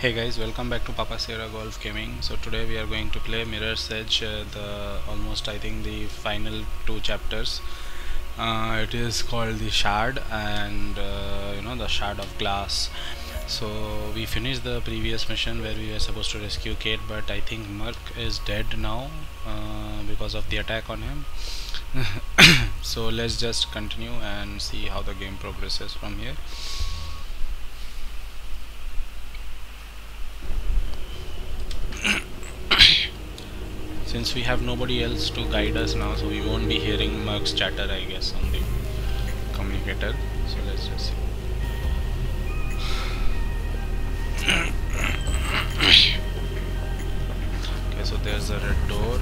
Hey guys, welcome back to Papa Sierra Golf Gaming. So today we are going to play Mirror's Edge, uh, the almost I think the final two chapters. Uh, it is called the Shard and uh, you know the Shard of Glass. So we finished the previous mission where we were supposed to rescue Kate, but I think Merc is dead now uh, because of the attack on him. so let's just continue and see how the game progresses from here. Since we have nobody else to guide us now so we won't be hearing Merc's chatter I guess on the communicator. So let's just see. Okay so there's a red door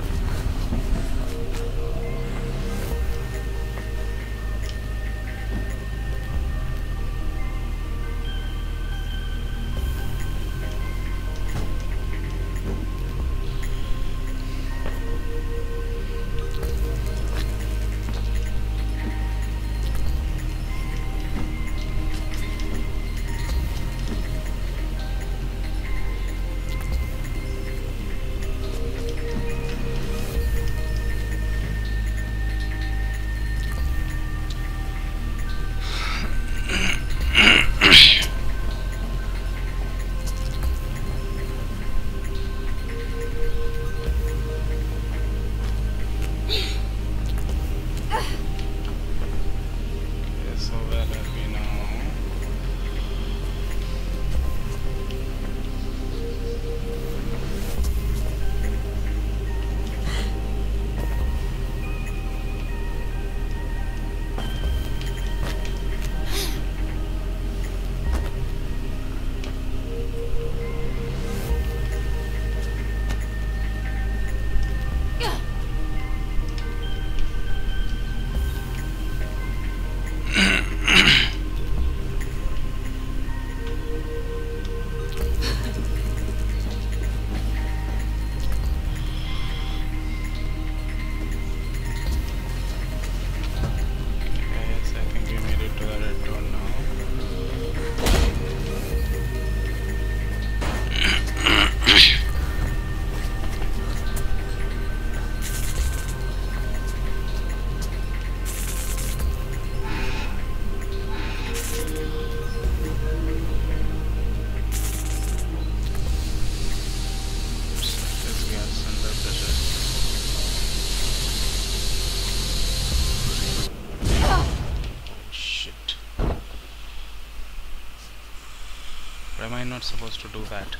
not supposed to do that?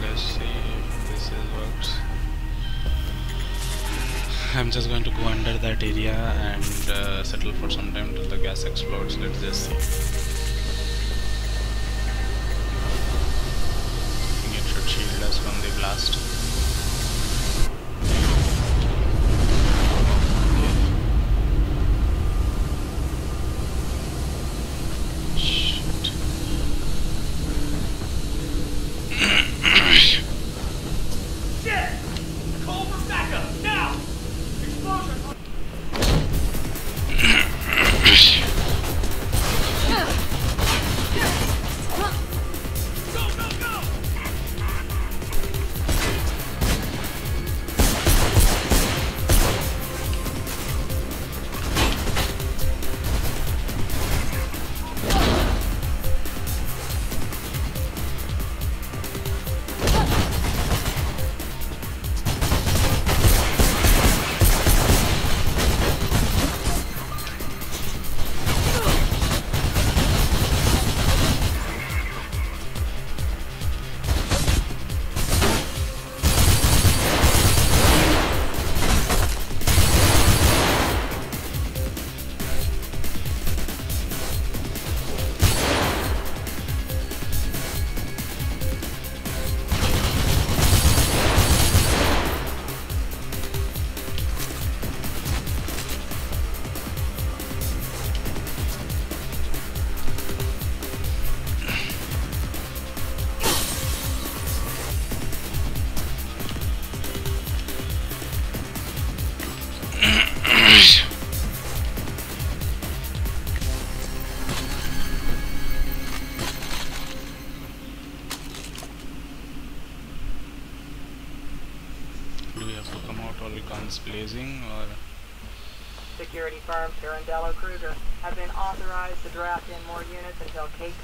Let's see if this is works. I'm just going to go under that area and uh, settle for some time till the gas explodes. Let's just see. it should shield us from the blast.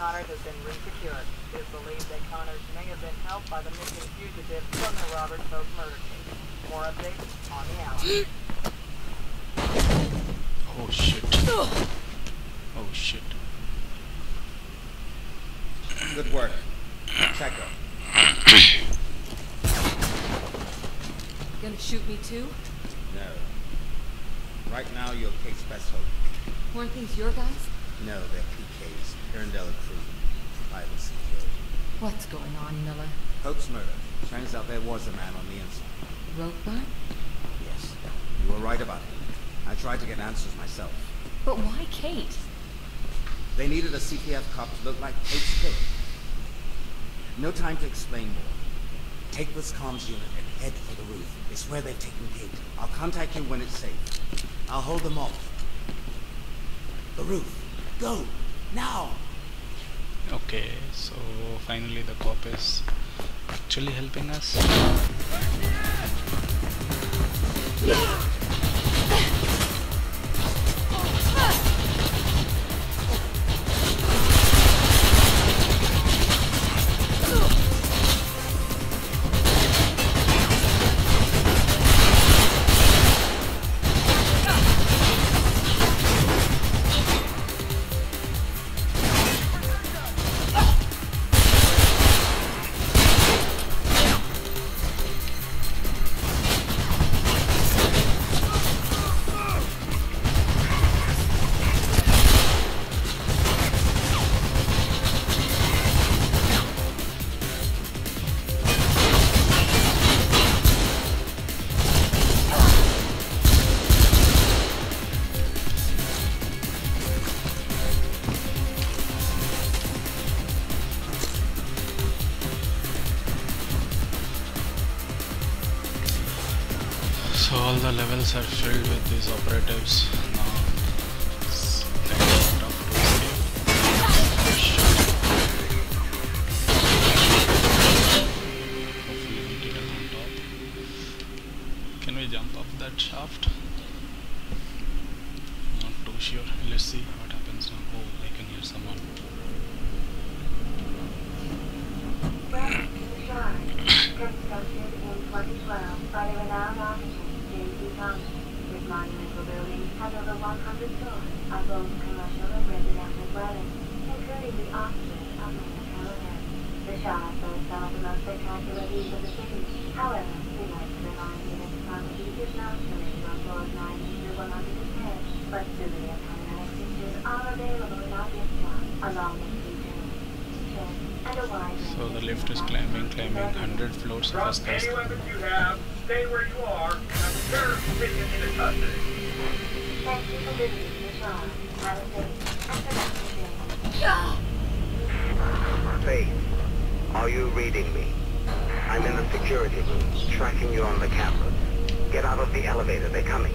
Connors has been resecured. It is believed that Connors may have been helped by the missing fugitive from the Robert Pope murder Kate's. More updates on the hour. Oh shit. Oh shit. Good work. Checker. Gonna shoot me too? No. Right now, you're case best hope. Weren't these your guys? No, they're PKs. Pirandello Kruger. Private security. What's going on, Miller? Pope's murder. Turns out there was a man on the inside. Ropeburn? Yes. You were right about him. I tried to get answers myself. But why Kate? They needed a CPF cop to look like Pope's killer. No time to explain more. Take this comms unit and head for the roof. It's where they've taken Kate. I'll contact you when it's safe. I'll hold them off. The roof. Go! Now! Okay, so finally the cop is actually helping us. Climbing, climbing 100 floors Drop fast fast. you have, stay where you are, and prepare to take it into custody. Thank you for visiting the Shard. Have a safe and productive day. Faith, are you reading me? I'm in the security room, tracking you on the cameras. Get out of the elevator, they're coming.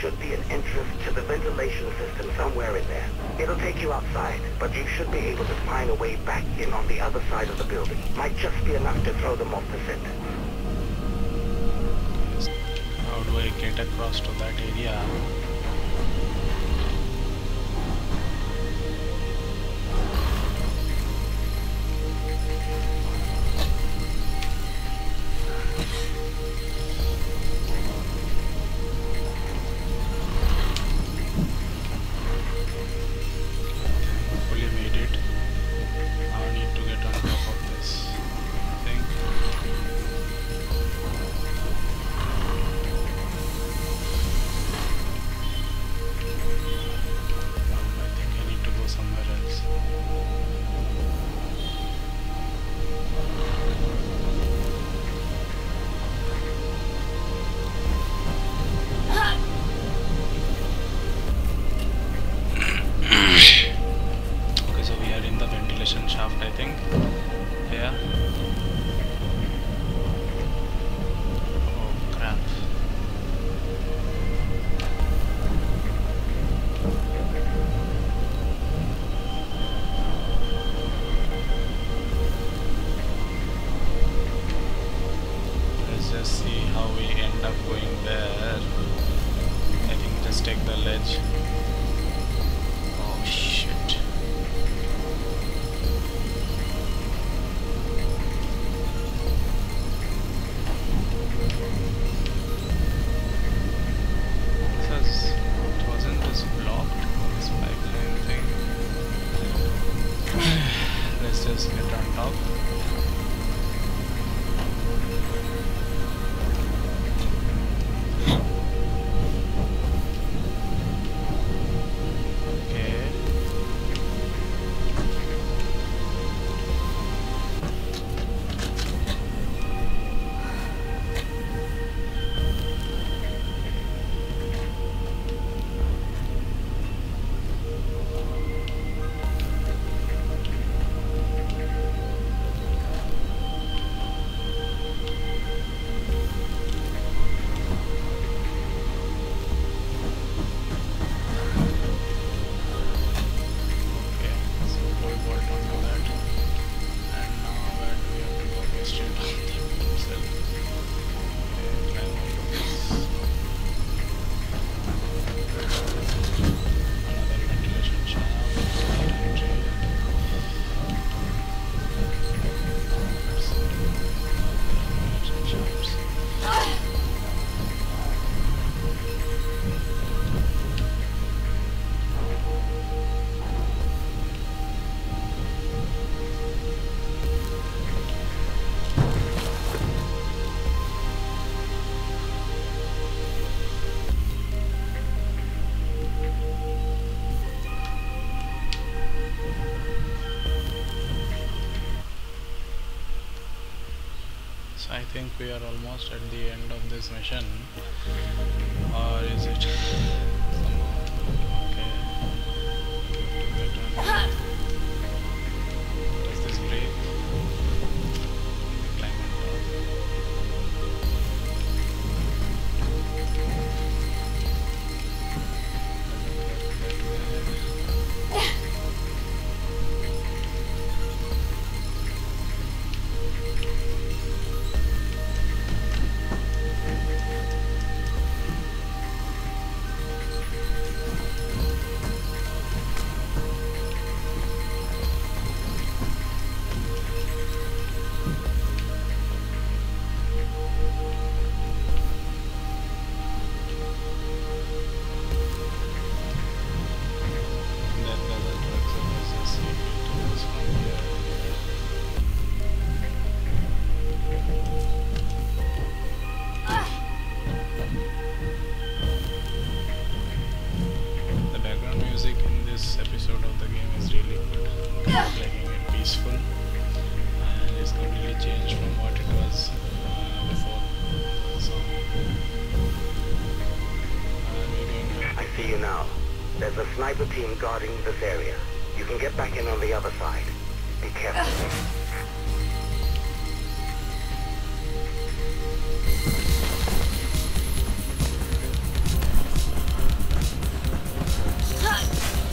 Should be an entrance to the ventilation system somewhere in there. It'll take you outside, but you should be able to find a way back in on the other side of the building. Might just be enough to throw them off the scent. How do I get across to that area? end up going there. I think just take the ledge. I think we are almost at the end of this mission. Or is it sniper team guarding this area. You can get back in on the other side. Be careful. They're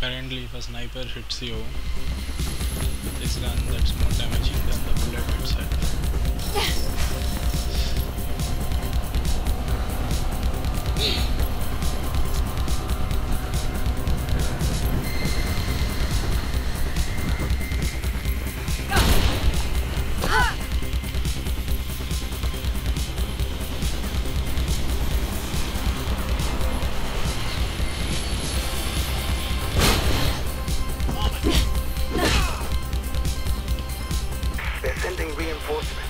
apparently if a sniper hits you this gun that's more damaging than the bullet itself. Sending reinforcements.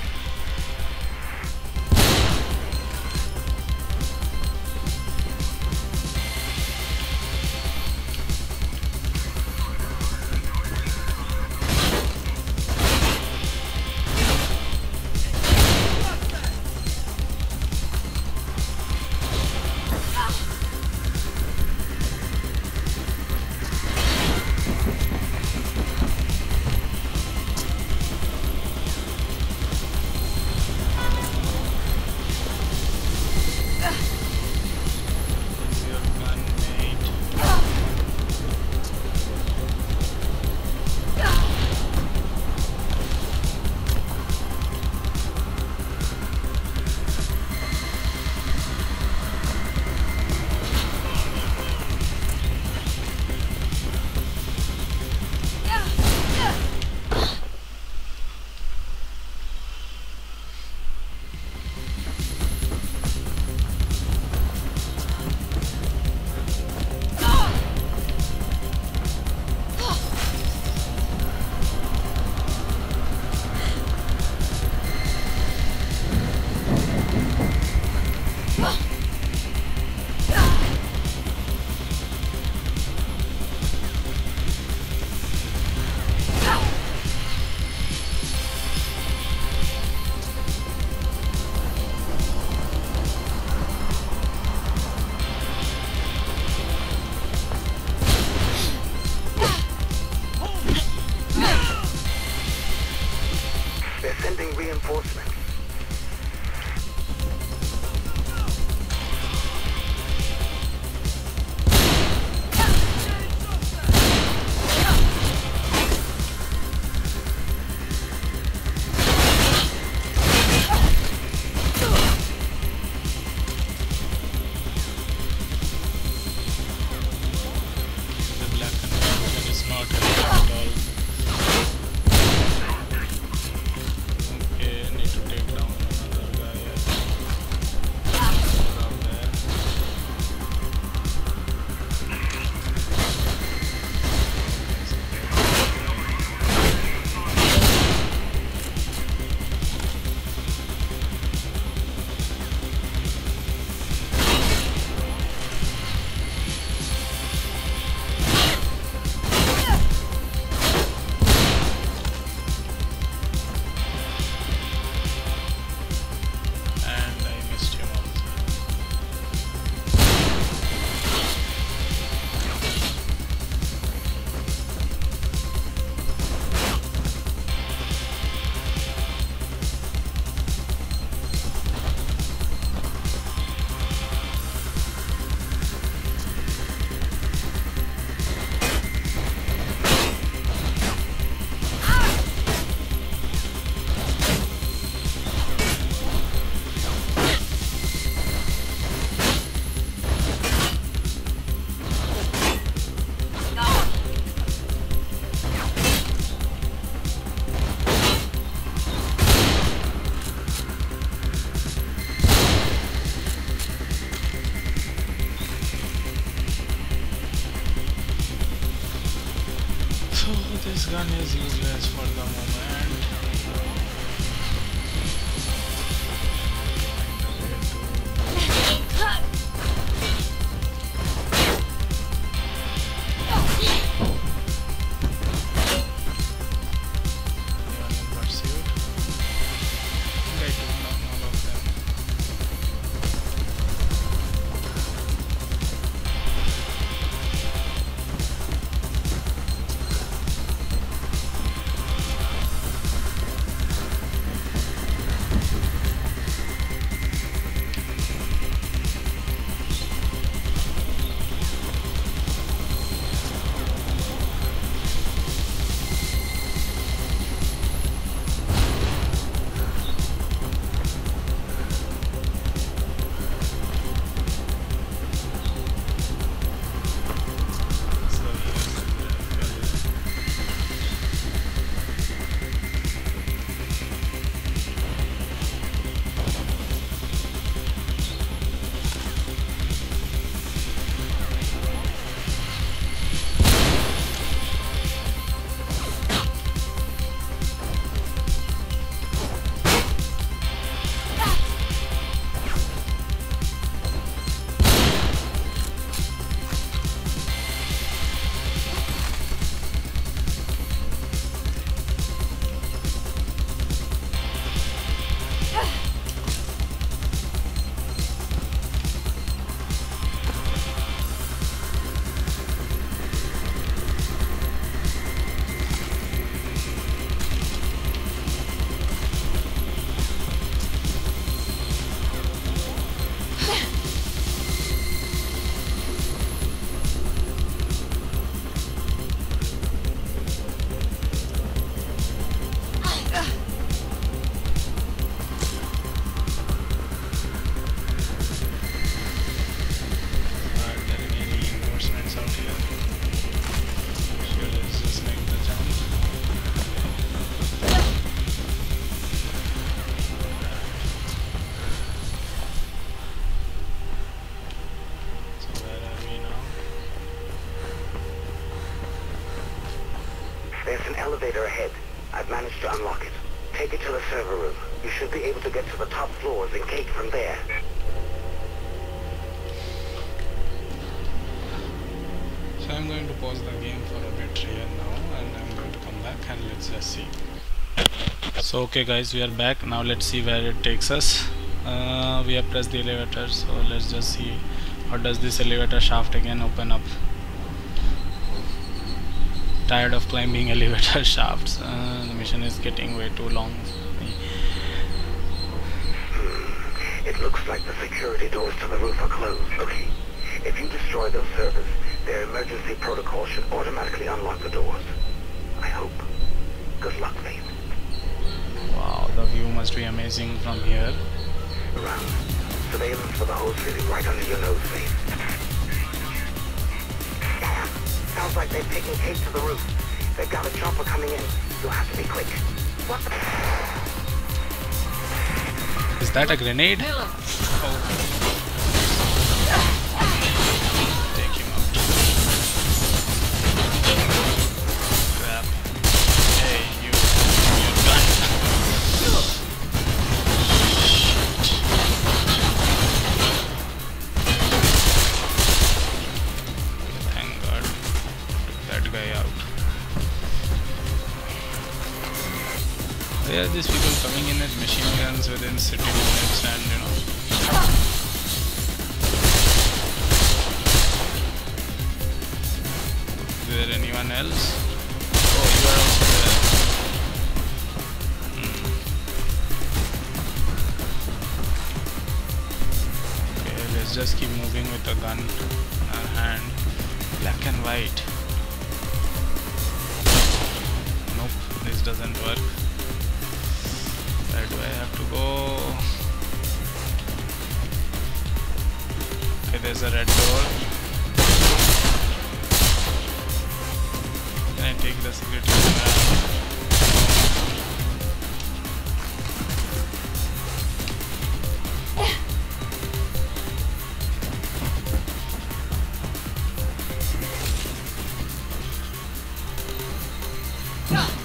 So okay guys we are back now let's see where it takes us. Uh, we have pressed the elevator so let's just see how does this elevator shaft again open up. Tired of climbing elevator shafts. Uh, the mission is getting way too long. It looks like the security doors to the roof are closed. Okay. If you destroy those servers, their emergency protocol should automatically unlock the doors. I hope. Good luck. Wow the view must be amazing from here. Around. Surveillance for the whole city right under your nose, Faith. Damn. Sounds like they've taken Kate to the roof. They've got a chopper coming in. You'll have to be quick. What the... Is that a grenade? Miller! Oh. There are these people coming in with machine guns within city limits and you know Is there anyone else? Some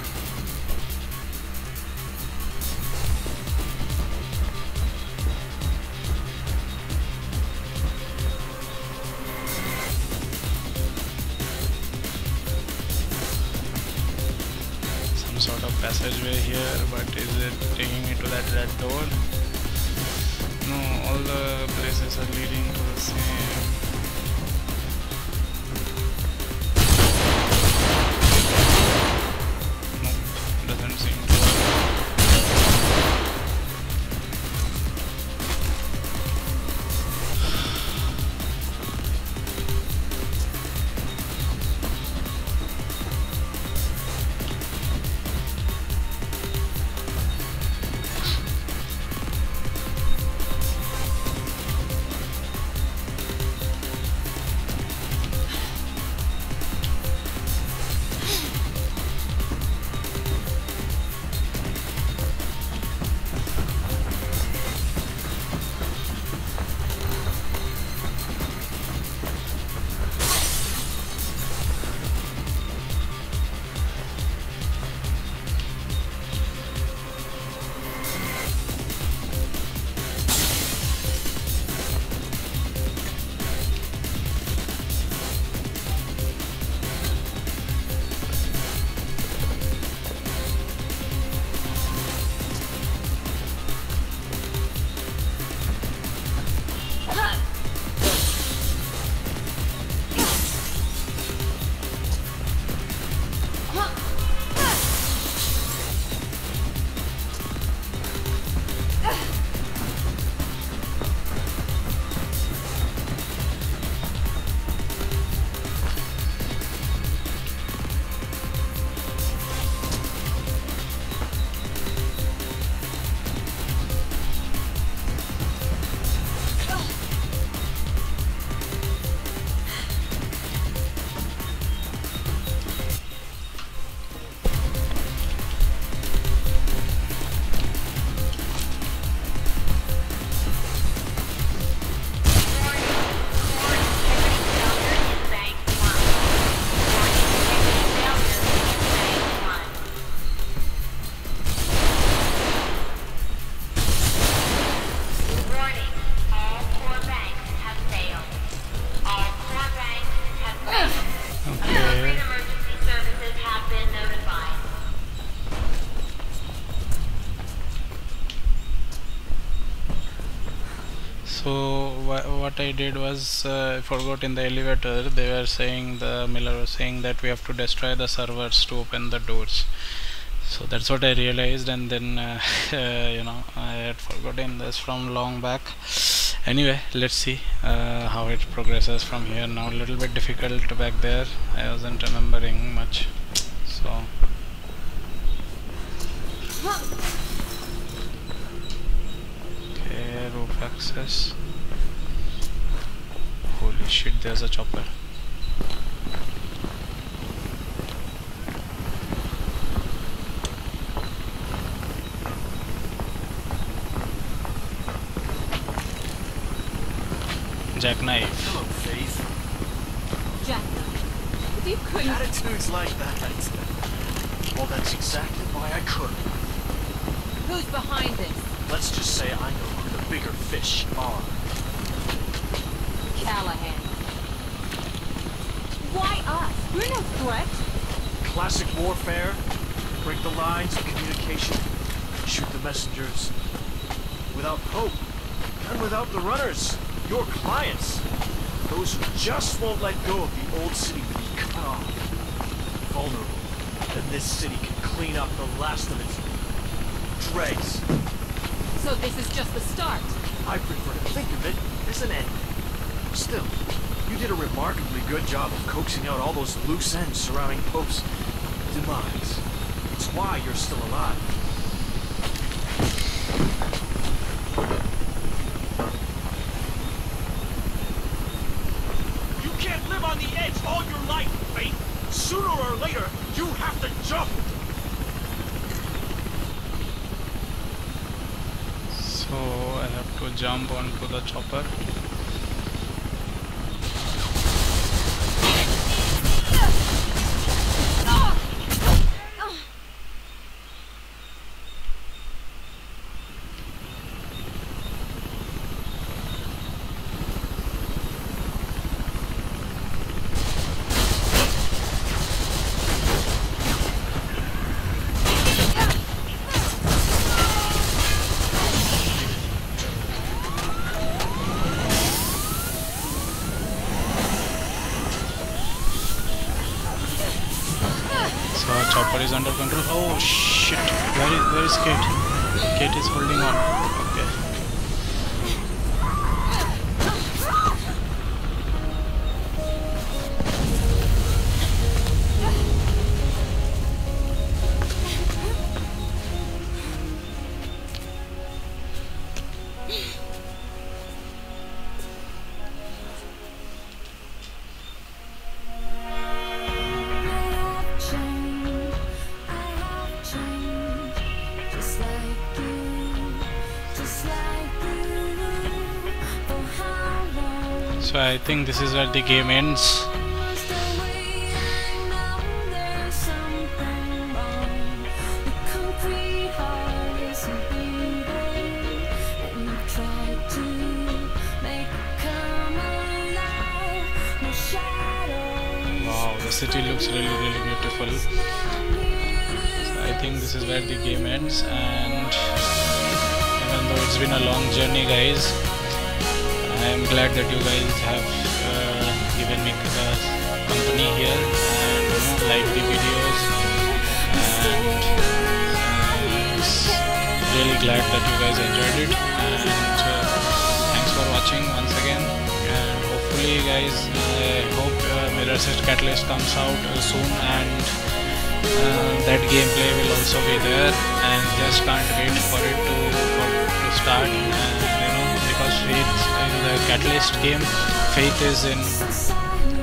I did was uh, forgot in the elevator they were saying the Miller was saying that we have to destroy the servers to open the doors. So that's what I realized and then uh, you know I had forgotten this from long back. Anyway let's see uh, how it progresses from here. Now a little bit difficult back there. I wasn't remembering much there's a chopper Jacknife Hello, Faith. Jack, if you couldn't... Attitudes like that. Well, that's exactly why I could. Who's behind this? Let's just say I know who the bigger fish are. Callaghan. Why We're no threat. Classic warfare. Break the lines of communication. Shoot the messengers. Without hope. And without the runners. Your clients. Those who just won't let go of the old city being cut off. Vulnerable. Then this city can clean up the last of its dregs. So this is just the start. I prefer to think of it as an end. Still, you did a remarkably good job of coaxing out all those loose ends surrounding Pope's demise. It's why you're still alive. You can't live on the edge all your life, Faith. Sooner or later, you have to jump. so I have to jump onto the chopper Is under control. Oh shit! Where is where is Kate? Kate is holding on. I think this is where the game ends. Wow, the city looks really really beautiful. So I think this is where the game ends and even though it's been a long journey guys I am glad that you guys have uh, given me uh, company here and know, like the videos. And uh, it's really glad that you guys enjoyed it. And uh, thanks for watching once again. And hopefully guys I hope uh, Mirror's Edge Catalyst comes out uh, soon and uh, that gameplay will also be there. And just can't wait for it to for, to start and you know because in the Catalyst game. Faith is in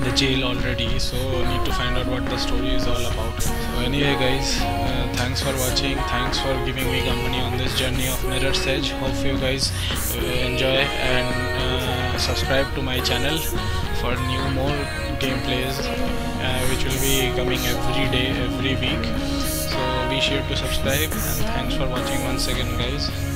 the jail already so need to find out what the story is all about. So anyway guys uh, thanks for watching. Thanks for giving me company on this journey of Mirror's Edge hope you guys uh, enjoy and uh, subscribe to my channel for new more gameplays uh, which will be coming every day every week. So be sure to subscribe and thanks for watching once again guys